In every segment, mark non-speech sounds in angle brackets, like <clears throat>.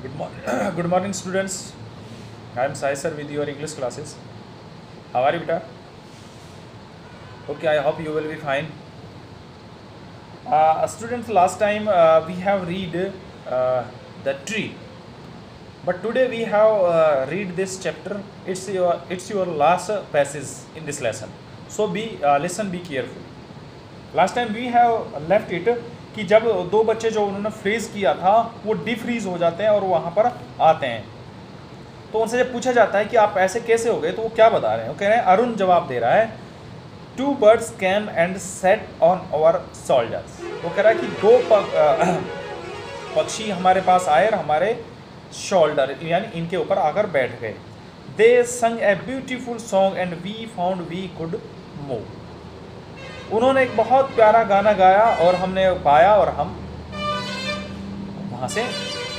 Good, morning, <clears throat> good morning students. I am Sai sir with your English classes. How are you beta? Okay, I hope you will be fine. Uh, students, last time uh, we have read uh, the tree. But today we have uh, read this chapter. It's your, it's your last passage in this lesson. So be uh, listen, be careful. Last time we have left it कि जब दो बच्चे जो उन्होंने freeze किया था वो defreeze हो जाते हैं और वहाँ पर आते हैं। तो उनसे जब पूछा जाता है कि आप ऐसे कैसे हो गए तो वो क्या बता रहे हैं? वो कह रहे हैं अरुण जवाब दे रहा है two birds came and sat on our soldiers वो कह रहा है कि दो पक, अ, <clears throat> पक्षी हमारे पास आए और हमारे शोल्डर यानी इनके ऊपर आकर बैठ गए। They sang a beautiful song and we found we could move उन्होंने एक बहुत प्यारा गाना गाया और हमने पाया और हम वहाँ से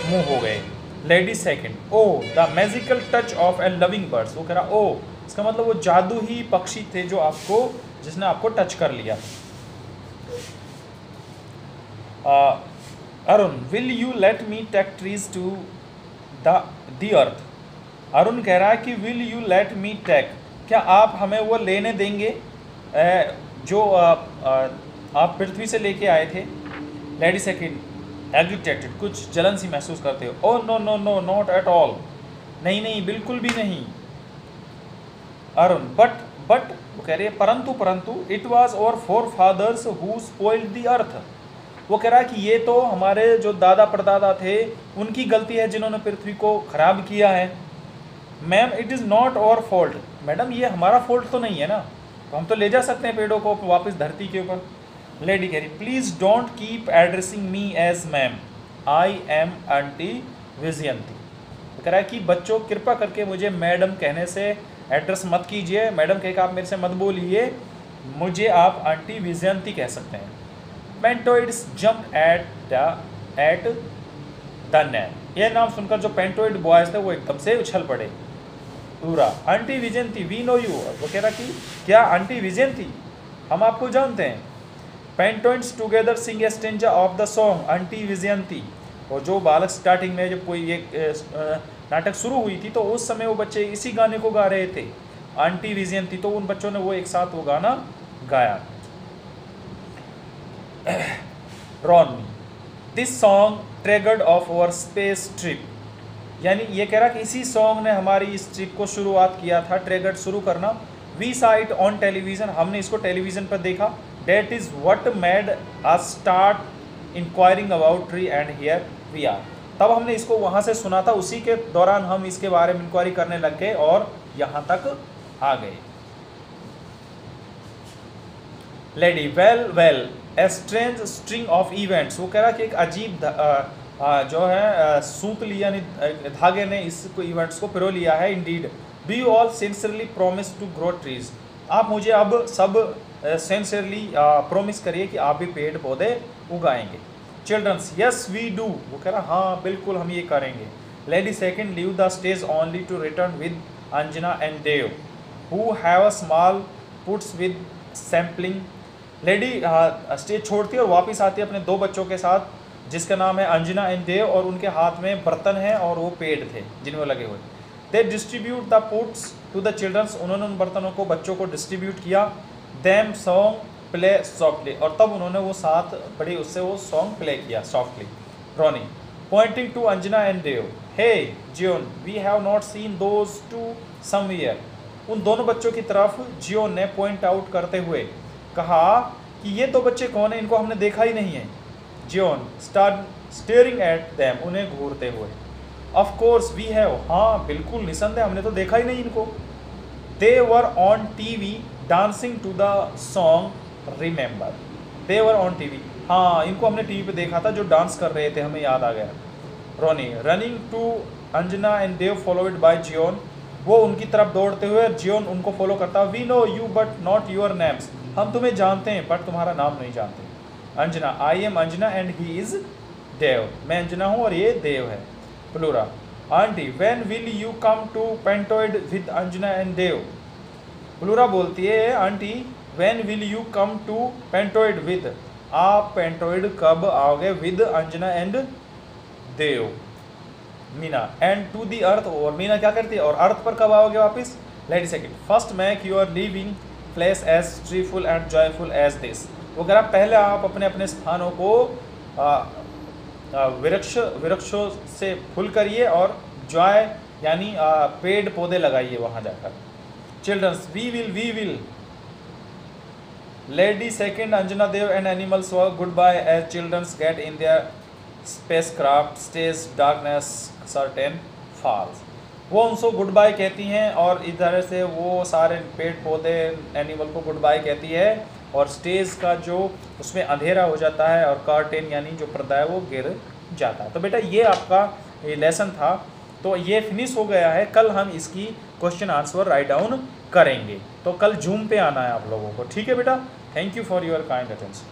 मूव हो गए। Lady second oh the magical touch of a loving birds वो कह रहा, ओ, इसका मतलब वो जादू ही पक्षी थे जो आपको, जिसने आपको टच कर लिया। Arun will you let me take trees to the earth Arun कह रहा है कि will you let me take क्या आप हमें वो लेने देंगे? जो आप पृथ्वी से लेके आए थे, लेडी सेकेंड एग्रीटेटेड कुछ जलन सी महसूस करते हो। ओ no no no not at all नहीं नहीं, बिल्कुल भी नहीं। अरुण बट बट वो कह रहे हैं, परंतु परंतु it was our forefathers who spoiled the earth वो कह रहा है कि ये तो हमारे जो दादा परदादा थे, उनकी गलती है जिन्होंने पृथ्वी को खराब किया है। Ma'am it is not our fault madam, ये हमारा फॉल्ट तो नहीं है ना। तो हम तो ले जा सकते हैं पेड़ों को वापस धरती के ऊपर। लेडी कह रही please don't keep addressing me as ma'am I am aunty Vijayanti कह रहा है कि बच्चों, कृपा करके मुझे मैडम कहने से एड्रेस मत कीजिए। मैडम कह के आप मेरे से मत बोलिए। मुझे आप आंटी विजयंती कह सकते हैं। Pentoids jump at the at the name यह नाम सुनकर जो पेंटोइड बॉयज़ थे, वो एकदम से उछल पड़े। पूरा। Aunty Vijayanti we know you वो कह रहा कि क्या आंटी विजयंती? हम आपको जानते हैं। Pentoids together sing stanza of the song aunty Vijayanti. और जो बालक स्टार्टिंग में जब कोई अ, नाटक शुरू हुई थी तो उस समय वो बच्चे इसी गाने को गा रहे थे। आंटी विजयंती तो उन बच्चों ने वो एक साथ वो गाना गाया। <clears throat> Ron this song triggered off our space trip यानी ये कह रहा कि इसी सॉन्ग ने हमारी इस ट्रिप को शुरुआत किया था ट्रेगर्ड शुरू करना। वी साइट ऑन टेलीविज़न हमने इसको टेलीविज़न पर देखा। That is what made a start enquiring about tree and here we are तब हमने इसको वहाँ से सुना था, उसी के दौरान हम इसके बारे में इंक्वायरी करने लग गए और यहाँ तक आ गए। Lady well well a strange string of events वो कह रहा कि एक अजीब जो है सूत लिया धागे ने इस इवेंट्स को पिरो लिया है indeed we all sincerely promise to grow trees आप मुझे अब सब सिंसियरली प्रोमिस करिए कि आप भी पेड़ पौधे उगाएँगे. चिल्ड्रंस यस वी डू वो कह रहा हाँ बिल्कुल हम ये करेंगे. Lady second leave the stage only to return with Anjana and Dev who have a small pots with sampling lady stage छोड़ती है और वापस आती है अपने दो बच्चों के साथ जिसका नाम है अंजना एंड देव और उनके हाथ में बर्तन है और वो पेड़ थे, जिनमें लगे हुए they distribute the pots to the childrens उन्होंने उन बर्तनों को, बच्चों को डिस्ट्रीब्यूट किया। देम सॉन्ग प्ले सॉफ्टली और तब उन्होंने वो साथ बड़ी उससे वो सॉन्ग प्ले किया softly Ronny pointing to Anjana and Dev hey Zion we have not seen those two somewhere उन दोनों बच्चों की तरफ़ जियोन ने पॉइंट आउट करते हुए कहा कि ये दो बच्चे कौन है? इनको हमने देखा ही नहीं है। स्टार्ट स्टेयरिंग एट दैम उन्हें घूरते हुए। ऑफ़ कोर्स वी हैव हाँ बिल्कुल निसंदेह, हमने तो देखा ही नहीं इनको। They were on T V dancing to the song remember they were on T V हाँ इनको हमने टी वी पर देखा था, जो डांस कर रहे थे, हमें याद आ गया। Ronny running to Anjana and Dev followed by Zion वो उनकी तरफ़ दौड़ते हुए जियोन उनको फॉलो करता we know you but not your names हम तुम्हें जानते हैं बट तुम्हारा नाम नहीं जानते। Anjana I am Anjana and he is Dev मैं अंजना हूँ और ये देव है Plura aunty when will you come to Pentoid with Anjana and Dev Plura बोलती है aunty when will you come to Pentoid with आप पेंटोइड कब आओगे with Anjana and Dev Meena and to the earth और मीना क्या करती है? और अर्थ पर कब आओगे वापस? Lady second first make your living place as treeful and joyful as this वो कह रहा पहले आप अपने अपने स्थानों को वृक्ष, वृक्षों से फुल करिए और जॉय यानी पेड़ पौधे लगाइए वहाँ जाकर। Childrens we will we will lady second Anjana Dev and animals good bye as childrens get in their space craft stage darkness curtain falls वो उनको गुड बाय कहती हैं और इधर से वो सारे पेड़ पौधे एनिमल को गुड बाय कहती है। और स्टेज का जो उसमें अंधेरा हो जाता है और कार्टेन यानी जो पर्दा है वो गिर जाता है। तो बेटा ये आपका ये लेसन था। तो ये फिनिश हो गया है। कल हम इसकी क्वेश्चन आंसर राइट डाउन करेंगे। तो कल जूम पे आना है आप लोगों को। ठीक है बेटा? Thank you for your kind attention